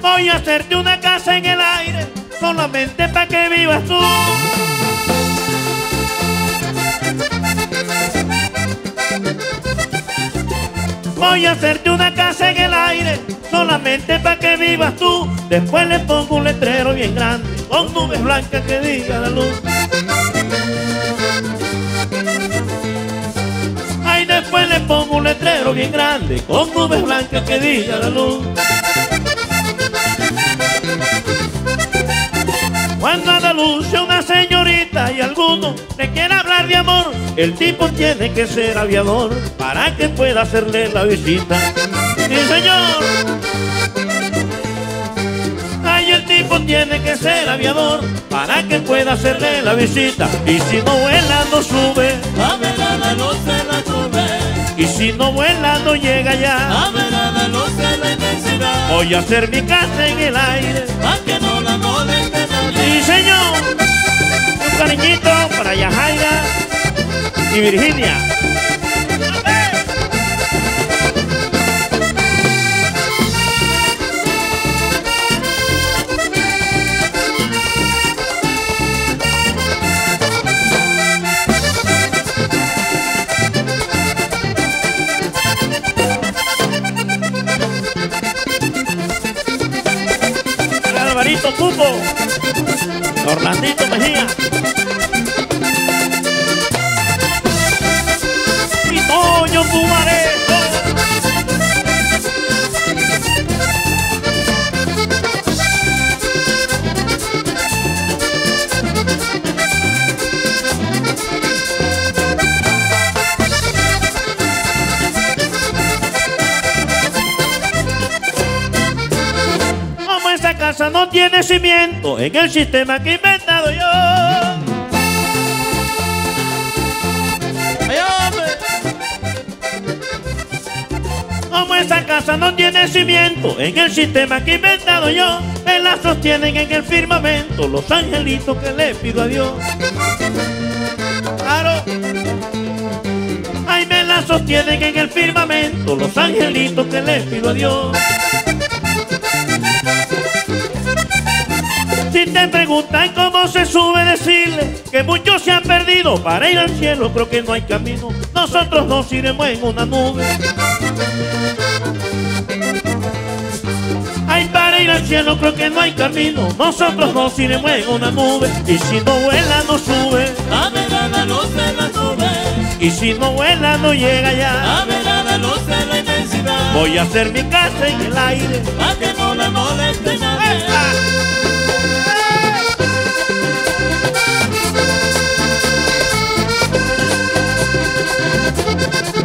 Voy a hacerte una casa en el aire, solamente para que vivas tú. Voy a hacerte una casa en el aire, solamente para que vivas tú. Después le pongo un letrero bien grande, con nubes blancas que diga la luz. Bien grande, con nubes blancas que diga la luz. Cuando a la luz una señorita y alguno le quiere hablar de amor, el tipo tiene que ser aviador para que pueda hacerle la visita. Sí, señor. Ay, el tipo tiene que ser aviador para que pueda hacerle la visita. Y si no vuela, no sube. A ver la luz de la nube, Y si no vuela, no llega ya. a ver a la luz de la inmensidad, Voy a hacer mi casa en el aire. pa' que no la moleste nadie. Sí, señor. Un cariñito para Yajaira y Virginia. Alvarito Cupo. Orlandito Mejía. Y Toño Pumarejo. Casa no tiene cimiento en el sistema que he inventado yo. Como esa casa no tiene cimiento en el sistema que he inventado yo, me la sostienen en el firmamento los angelitos que le pido a Dios. Claro. Ay, me la sostienen en el firmamento los angelitos que le pido a Dios. Si te preguntan cómo se sube, decirle que muchos se han perdido. Para ir al cielo creo que no hay camino. Nosotros nos iremos en una nube. Ay, para ir al cielo creo que no hay camino. Nosotros nos iremos en una nube. Y si no vuela, no sube. A ver a la luz de la nube, Y si no vuela, no llega ya. a ver a la luz de la inmensidad, Voy a hacer mi casa en el aire. pa' que no la moleste nadie. Te どどどどっち!?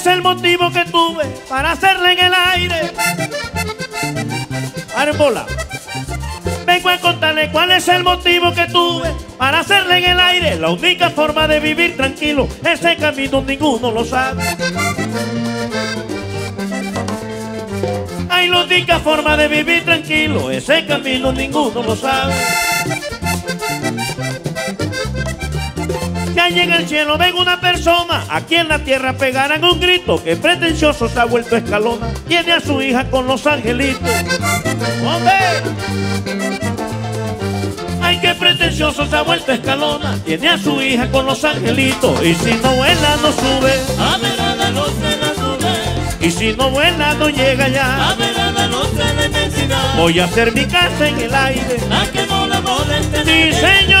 Es el motivo que tuve para hacerle en el aire. Arbola. Vengo a contarle cuál es el motivo que tuve para hacerle en el aire. La única forma de vivir tranquilo, ese camino ninguno lo sabe. Hay la única forma de vivir tranquilo, ese camino ninguno lo sabe. Ya llega el cielo, ven una persona, aquí en la tierra pegarán un grito, que pretencioso se ha vuelto escalona, tiene a su hija con los angelitos. ¡Hombre! Ay, qué pretencioso se ha vuelto escalona, tiene a su hija con los angelitos, y si no vuela no sube, A ver a la luz de la nube, y si no vuela no llega a ya. ver a la luz de la inmensidad. Voy a hacer mi casa en el aire. A que no la moleste ¡Sí, señor!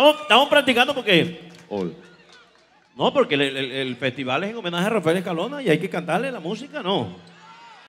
Estamos, estamos practicando porque. No, porque el, el- el festival es en homenaje a Rafael Escalona y hay que cantarle la música, no.